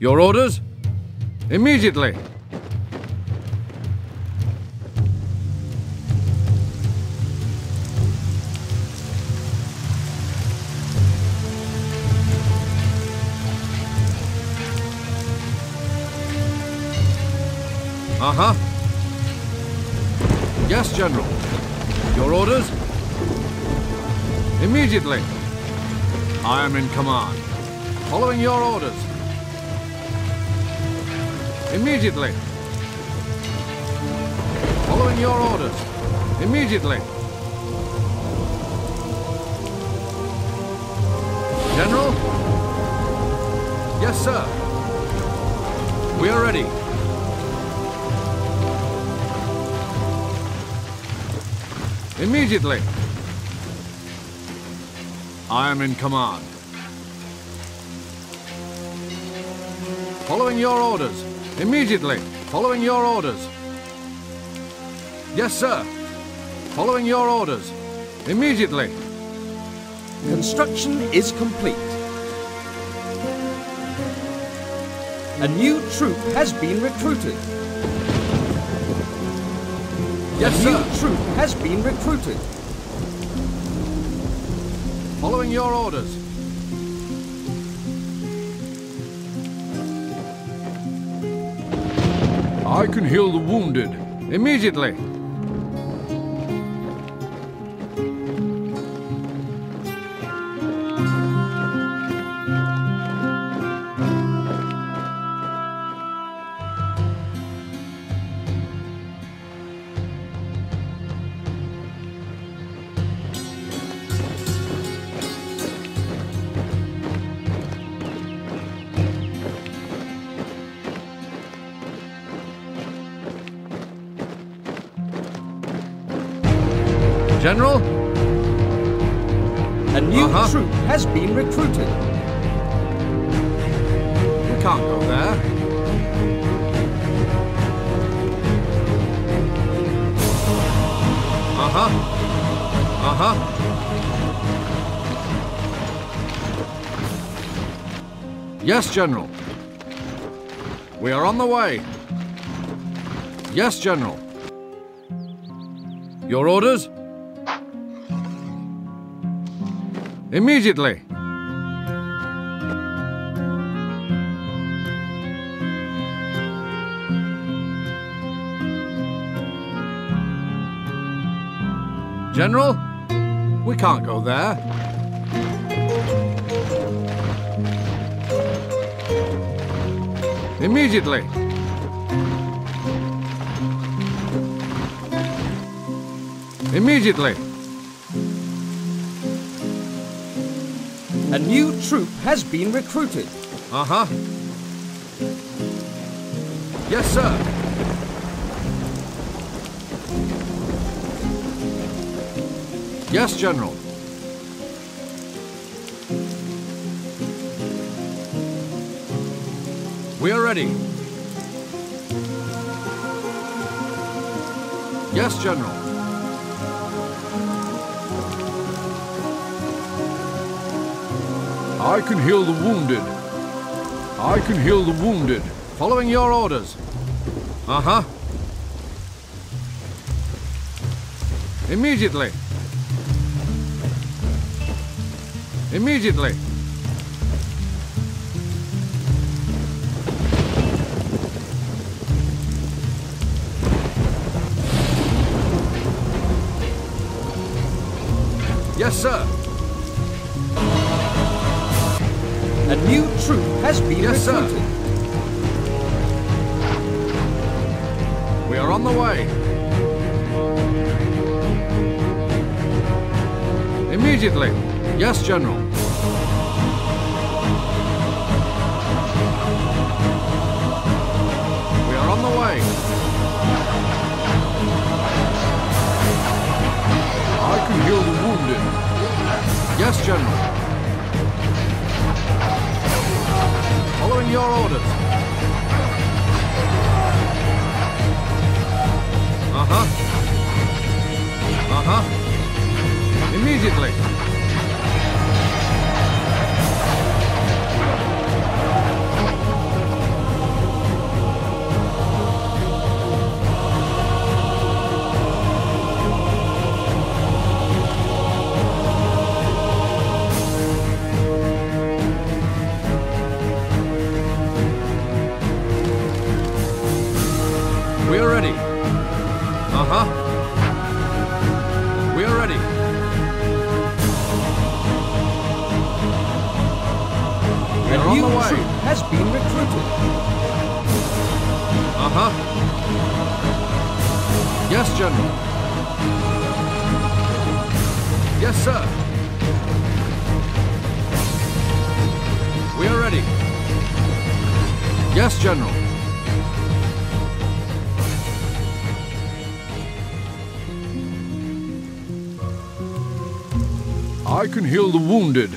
Your orders? Immediately. Uh-huh. Yes, General. Your orders? Immediately. I am in command. Following your orders. Immediately. Following your orders. Immediately. General? Yes, sir. We are ready. Immediately. I am in command. Following your orders. Immediately. Following your orders. Yes, sir. Following your orders. Immediately. Construction is complete. A new troop has been recruited. Yes, A sir. new troop has been recruited. Following your orders. I can heal the wounded. Immediately. General? A new Uh-huh. troop has been recruited. We can't go there. Uh-huh. Uh-huh. Yes, General. We are on the way. Yes, General. Your orders? Immediately. General, we can't go there. Immediately. Immediately. A new troop has been recruited. Uh-huh. Yes, sir. Yes, General. We are ready. Yes, General. I can heal the wounded. I can heal the wounded. Following your orders. Uh-huh. Immediately. Immediately. Yes, sir. A new troop has been Yes, sir. recruited. We are on the way. Immediately. Yes, General. We are on the way. I can heal the wounded. Yes, General. Following your orders. Uh-huh. Uh-huh. Immediately. Heal the wounded.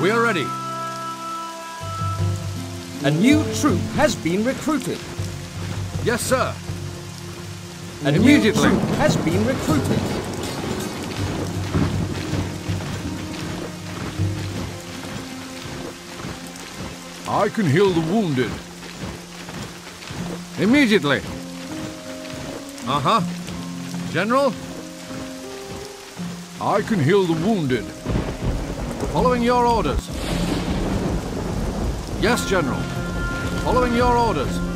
We are ready. A new troop has been recruited. Yes, sir. Immediately. troop has been recruited. I can heal the wounded. Immediately. Uh-huh. General? I can heal the wounded. Following your orders. Yes, General. Following your orders.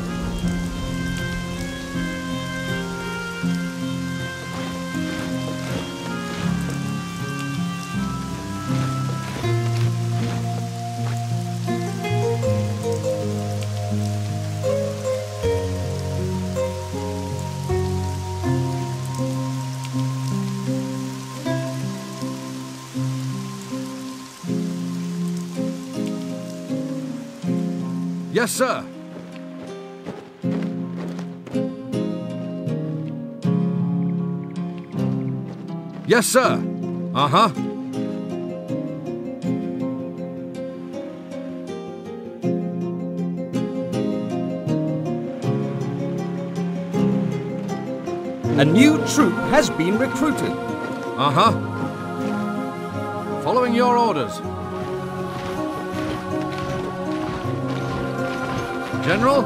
Yes, sir. Yes, sir. Uh-huh. A new troop has been recruited. Uh-huh. Following your orders. General?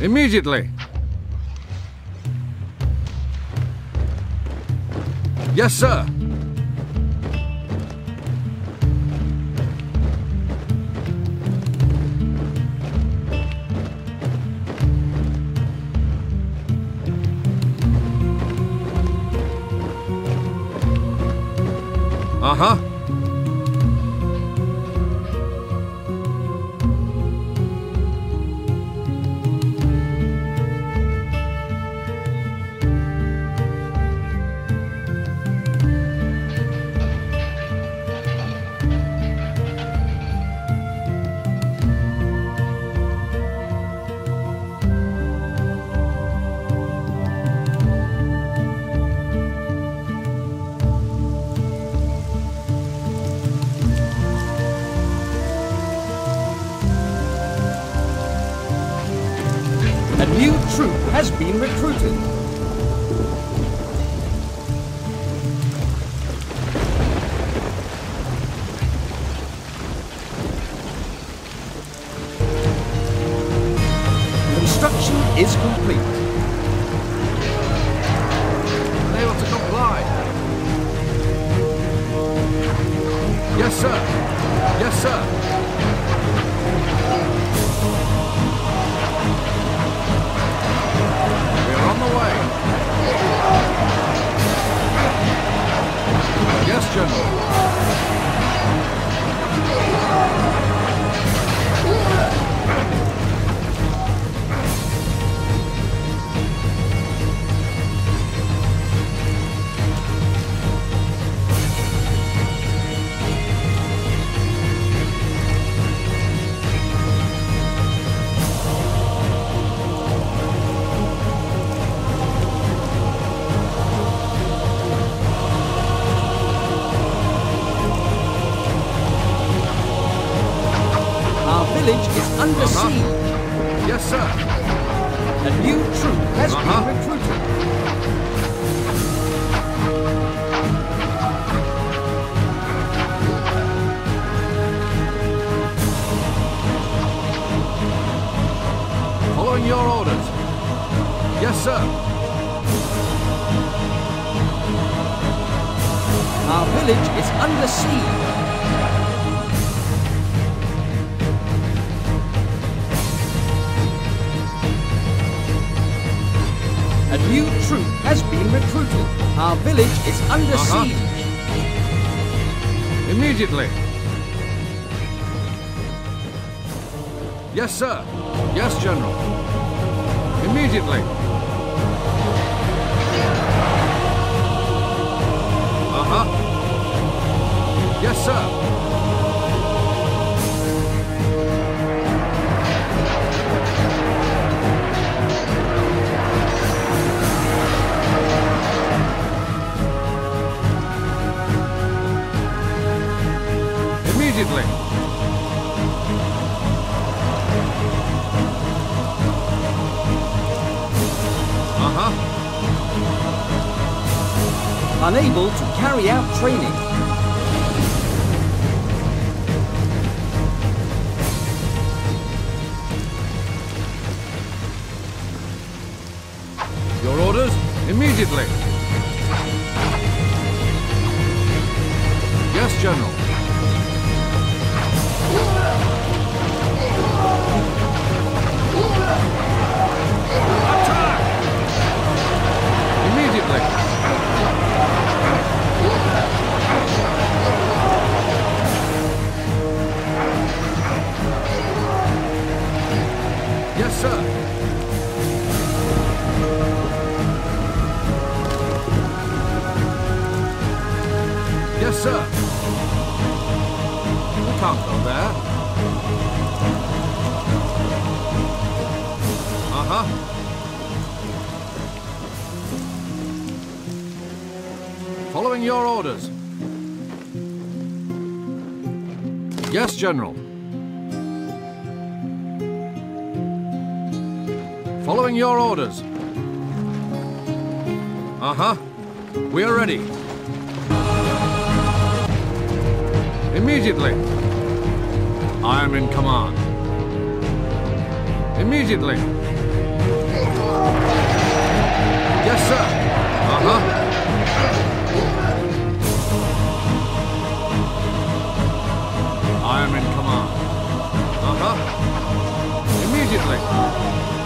Immediately. Yes, sir. Uh-huh. Village is under Uh-huh. siege. Yes, sir. A new troop has Uh-huh. been recruited. Following your orders. Yes, sir. Our village is under siege. A new troop has been recruited. Our village is under Uh-huh. siege. Immediately. Yes, sir. Yes, General. Immediately. Uh-huh. Yes, sir. Sir. Yes, sir. We can't go there. Uh-huh. Following your orders. Yes, General. Following your orders. Uh-huh. We are ready. Immediately. I am in command. Immediately. Yes, sir. Uh-huh. I am in command. Uh-huh. Immediately.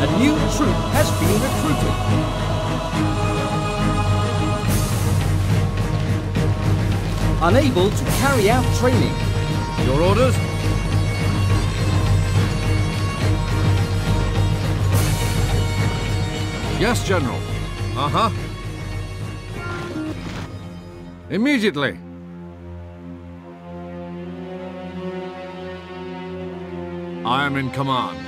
A new troop has been recruited. Unable to carry out training. Your orders? Yes, General. Uh-huh. Immediately. I am in command.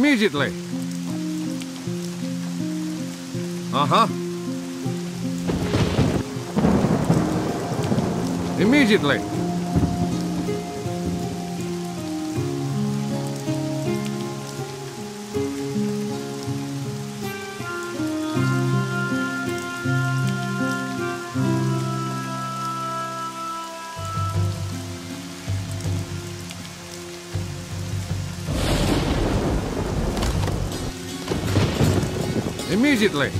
Immediately. Uh-huh. Immediately. Immediately.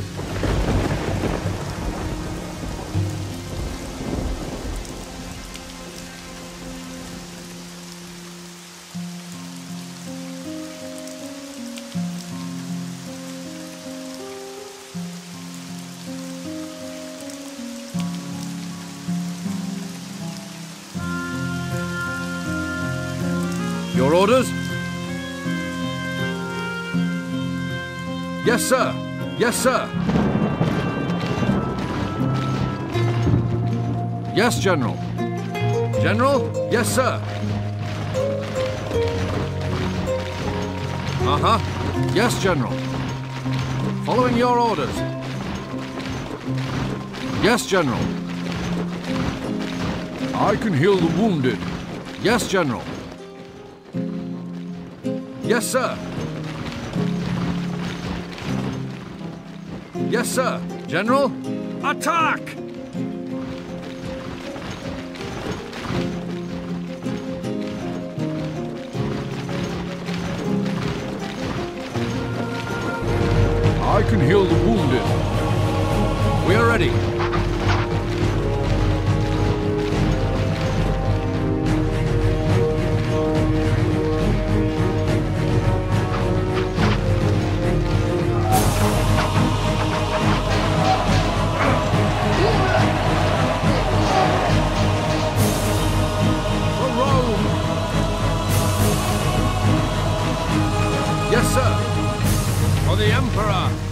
Your orders? Yes, sir. Yes, sir. Yes, General. General? Yes, sir. Uh-huh. Yes, General. Following your orders. Yes, General. I can heal the wounded. Yes, General. Yes, sir. Yes, sir. General? Attack! I can heal the wounded. We are ready. Sir. For the Emperor.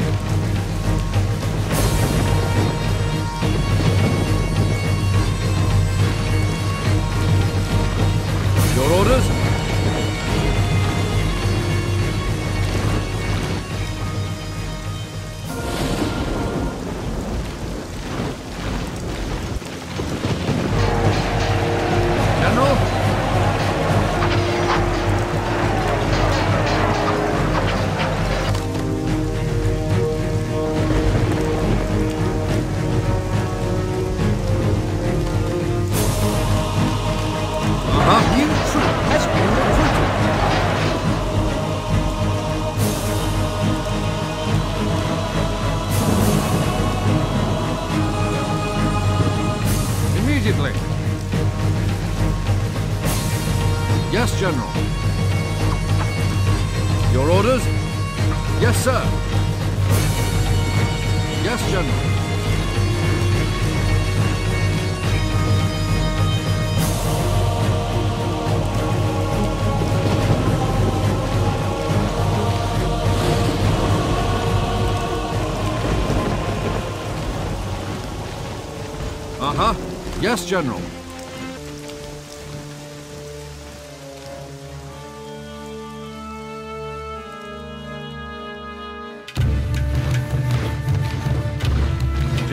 Uh-huh. Yes, General.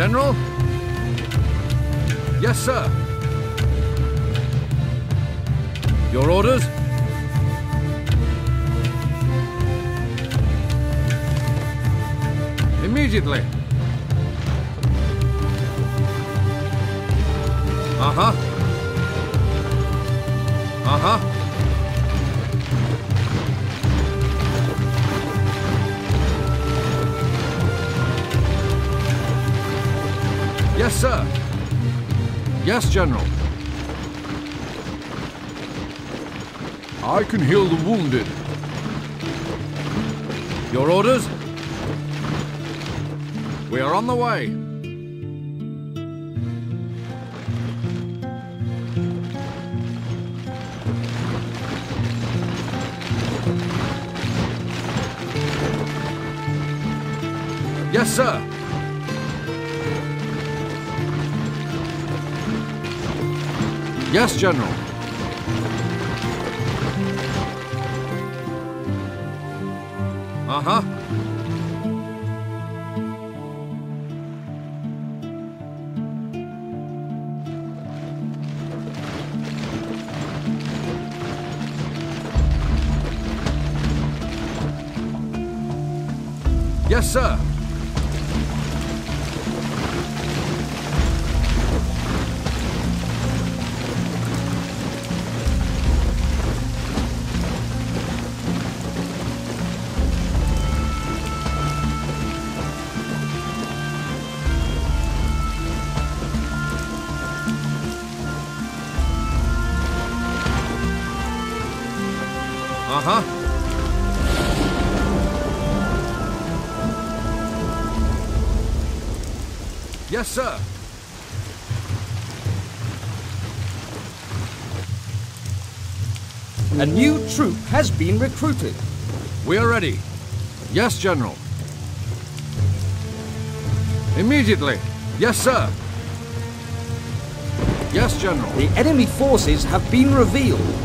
General. Yes, sir. Your orders? Immediately. Uh-huh. Yes, sir. Yes, General. I can heal the wounded. Your orders? We are on the way. Yes, sir. Yes, General. Sir. A new troop has been recruited. We are ready. Yes, General. Immediately. Yes, sir. Yes, General. The enemy forces have been revealed.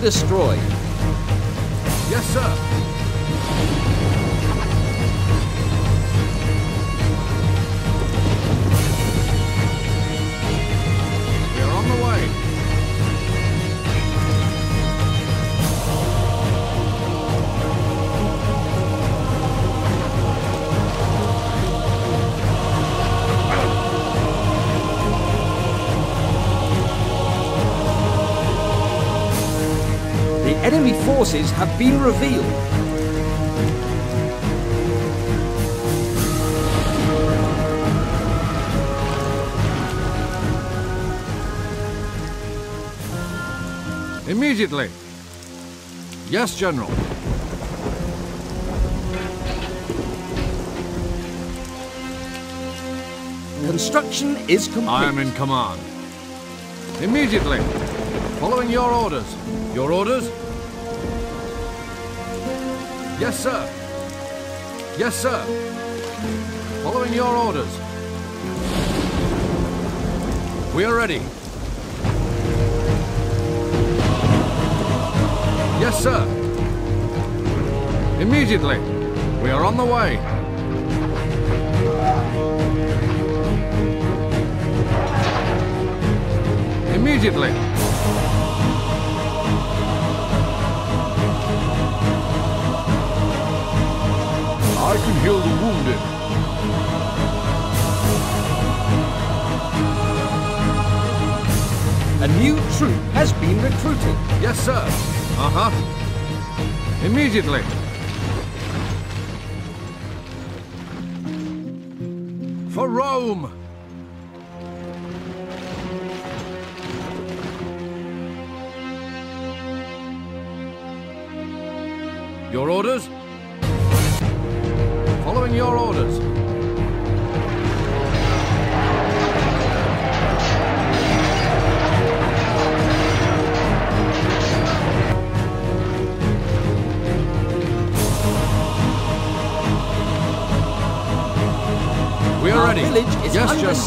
Destroyed. Enemy forces have been revealed. Immediately. Yes, General. Construction is complete. I am in command. Immediately. Following your orders. Your orders? Yes, sir. Yes, sir. Following your orders. We are ready. Yes, sir. Immediately. We are on the way. Immediately. Can heal the wounded. A new troop has been recruited. Yes, sir. Uh-huh. Immediately. For Rome! Your orders?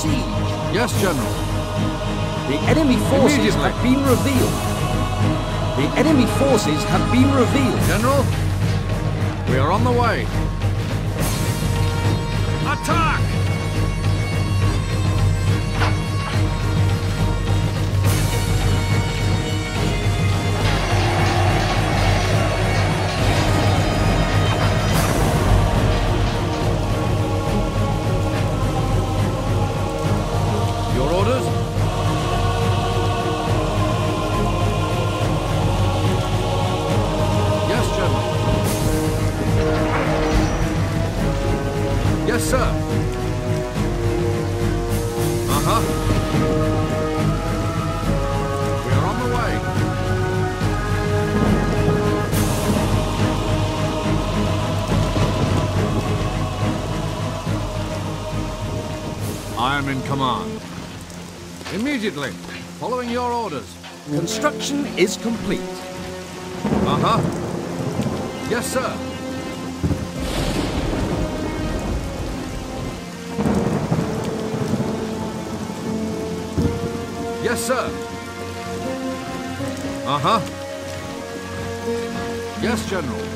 Yes, General. siege. Yes, General. The enemy forces have been revealed. The enemy forces have been revealed. General, we are on the way. Attack! Your orders. Construction is complete. Uh-huh. Yes, sir. Yes, sir. Uh-huh. Yes, General.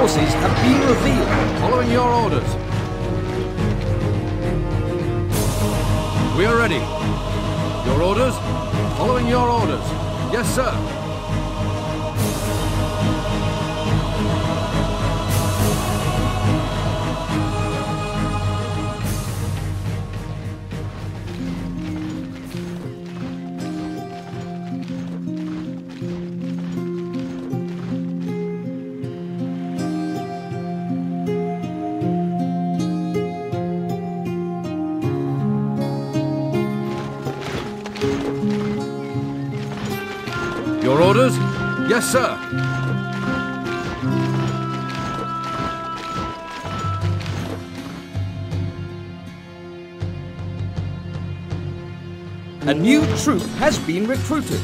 Forces have been revealed. Following your orders. We are ready. Your orders? Following your orders. Yes, sir. Your orders? Yes, sir. A new troop has been recruited.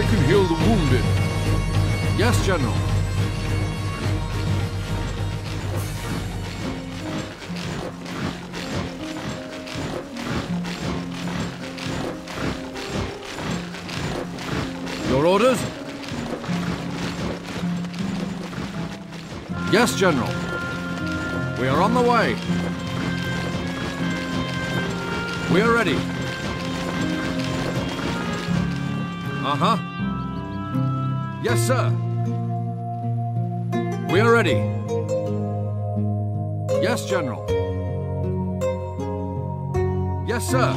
I can heal the wounded. Yes, General. Your orders? Yes, General. We are on the way. We are ready. Uh-huh. Yes, sir. We are ready. Yes, General. Yes, sir.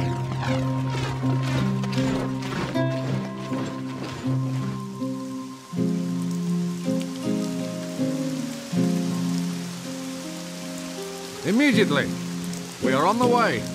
Immediately. We are on the way.